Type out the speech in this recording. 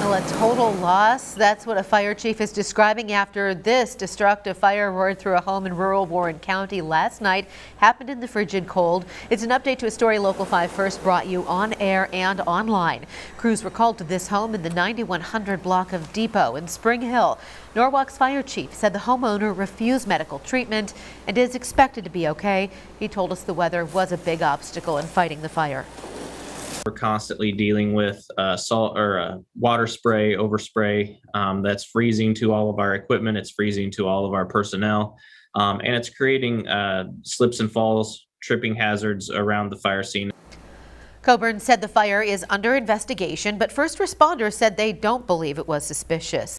Well, a total loss. That's what a fire chief is describing after this destructive fire roared through a home in rural Warren County last night. Happened in the frigid cold. It's an update to a story Local 5 first brought you on air and online. Crews were called to this home in the 9100 block of Depot in Spring Hill. Norwalk's fire chief said the homeowner refused medical treatment and is expected to be okay. He told us the weather was a big obstacle in fighting the fire. We're constantly dealing with uh, salt or uh, water spray, overspray um, that's freezing to all of our equipment. It's freezing to all of our personnel, um, and it's creating uh, slips and falls, tripping hazards around the fire scene. Coburn said the fire is under investigation, but first responders said they don't believe it was suspicious.